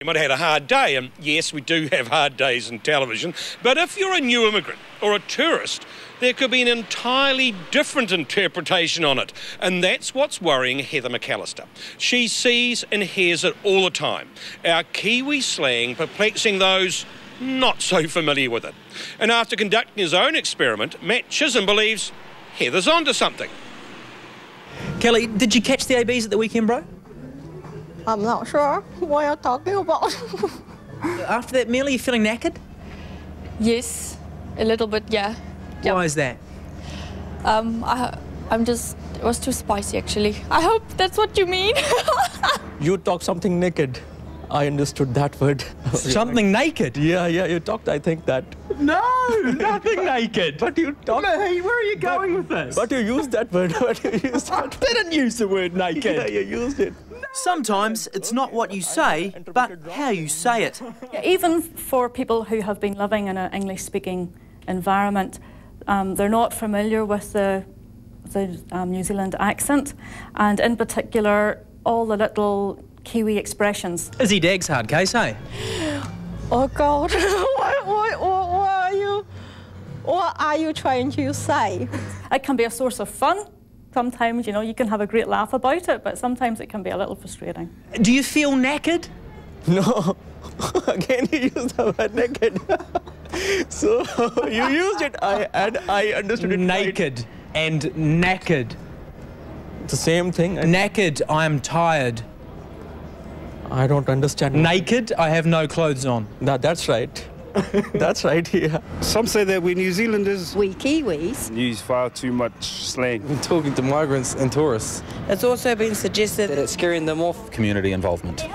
You might have had a hard day, and yes, we do have hard days in television, but if you're a new immigrant or a tourist, there could be an entirely different interpretation on it, and that's what's worrying Heather McAllister. She sees and hears it all the time. Our Kiwi slang perplexing those not so familiar with it. And after conducting his own experiment, Matt Chisholm believes Heather's onto something. Kelly, did you catch the ABs at the weekend, bro? I'm not sure what you're talking about. After that meal, are you feeling knackered? Yes, a little bit, yeah. Why is that? Um, I, I'm just, it was too spicy actually. I hope that's what you mean. you talk something naked. I understood that word. Something naked? Yeah, yeah, you talked, I think, that. No, nothing naked. But you talked. Hey, where are you going but, with this? But you used that word. But you used I didn't use the word naked. Yeah, you used it. Sometimes it's not what you say, but how you say it. Even for people who have been living in an English speaking environment, um, they're not familiar with the, the um, New Zealand accent, and in particular, all the little Kiwi expressions. Izzy Dag's hard case, eh? oh God, what, what, what, what are you? What are you trying to say? It can be a source of fun. Sometimes, you know, you can have a great laugh about it, but sometimes it can be a little frustrating. Do you feel naked? No. Again, you used the word naked. so you used it, I, and I understood it. Naked right. and knackered. The same thing. Knackered, I am tired. I don't understand. Naked, I have no clothes on. That, that's right. that's right, yeah. Some say that we New Zealanders. We Kiwis. Use far too much slang. When talking to migrants and tourists. It's also been suggested that it's scaring them off. Community involvement.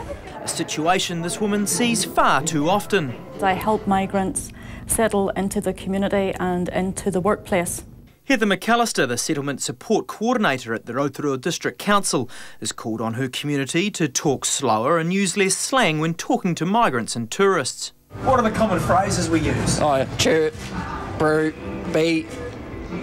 A situation this woman sees far too often. I help migrants settle into the community and into the workplace. Heather McAllister, the Settlement Support Coordinator at the Rotorua District Council, has called on her community to talk slower and use less slang when talking to migrants and tourists. What are the common phrases we use? Oh, chirp, brute, beat,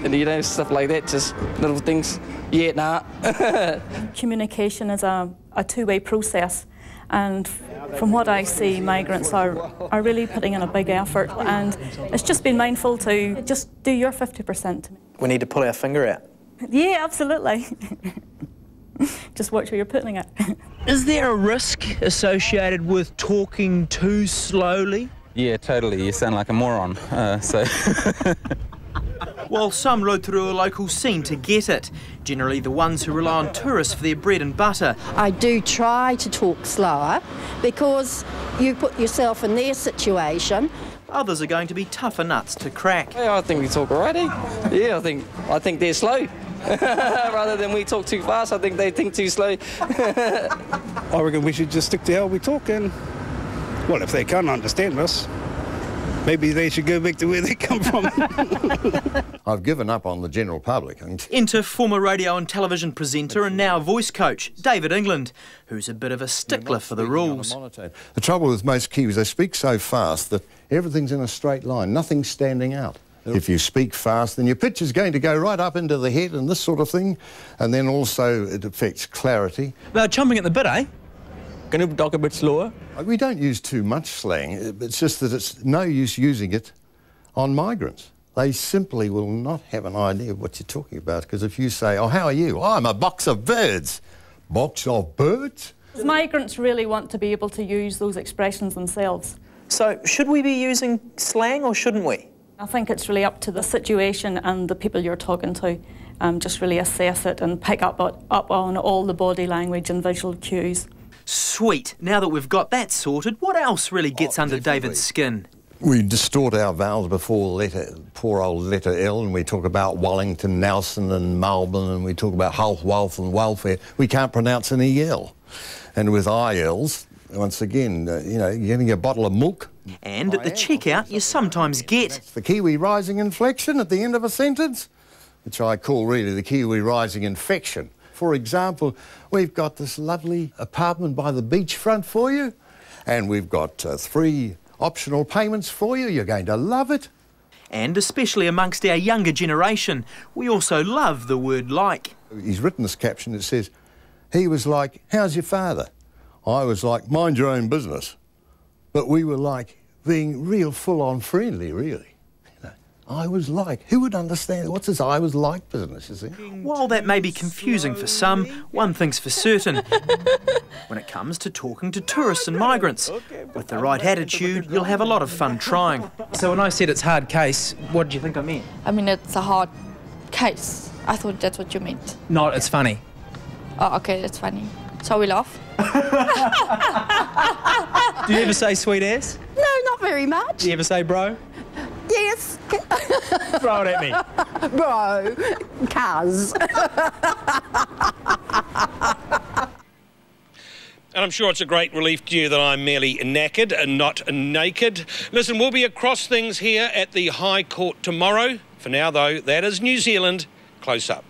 and you know, stuff like that, just little things. Yeah, nah. Communication is a, a two-way process and from what I see, migrants are, are really putting in a big effort and it's just being mindful to just do your 50%. We need to pull our finger out. Yeah, absolutely. just watch where you're putting it. Is there a risk associated with talking too slowly? Yeah, totally. You sound like a moron. Uh, so. While some Rotorua locals seem to get it, generally the ones who rely on tourists for their bread and butter. I do try to talk slower because you put yourself in their situation. Others are going to be tougher nuts to crack. Yeah, I think we talk alrighty. Yeah, I think I think they're slow. Rather than we talk too fast, I think they think too slow. I reckon we should just stick to how we talk and, well, if they can't understand us, maybe they should go back to where they come from. I've given up on the general public. Enter former radio and television presenter and now voice coach, David England, who's a bit of a stickler for the rules. The trouble with most Kiwis, they speak so fast that everything's in a straight line, nothing's standing out. If you speak fast, then your pitch is going to go right up into the head and this sort of thing, and then also it affects clarity. They're chomping at the bit, eh? Can you talk a bit slower? We don't use too much slang. It's just that it's no use using it on migrants. They simply will not have an idea of what you're talking about because if you say, oh, how are you? Oh, I'm a box of birds. Box of birds? Migrants really want to be able to use those expressions themselves. So should we be using slang or shouldn't we? I think it's really up to the situation and the people you're talking to. Um, just really assess it and pick up, up on all the body language and visual cues. Sweet. Now that we've got that sorted, what else really gets oh, under definitely. David's skin? We distort our vowels before letter, poor old letter L, and we talk about Wellington, Nelson, and Melbourne, and we talk about health, wealth, and welfare. We can't pronounce an EL. And with ILs, once again, uh, you know, you're getting a bottle of milk. And at the checkout, you sometimes get... That's the Kiwi rising inflection at the end of a sentence, which I call really the Kiwi rising infection. For example, we've got this lovely apartment by the beachfront for you, and we've got uh, three optional payments for you. You're going to love it. And especially amongst our younger generation, we also love the word like. He's written this caption that says, he was like, how's your father? I was like, mind your own business. but we were like being real full on friendly, really. You know, I was like, who would understand? What's this I was like business, you see? While that may be confusing for some, one thing's for certain. when it comes to talking to tourists and migrants, with the right attitude, you'll have a lot of fun trying. So when I said it's hard case, what did you think I meant? I mean, it's a hard case. I thought that's what you meant. No, it's funny. Oh, okay, that's funny. So we laugh? Do you ever say sweet ass? No, not very much. Do you ever say bro? Yes. Throw it at me. Bro, cuz. And I'm sure it's a great relief to you that I'm merely knackered and not naked. Listen, we'll be across things here at the High Court tomorrow. For now, though, that is New Zealand close up.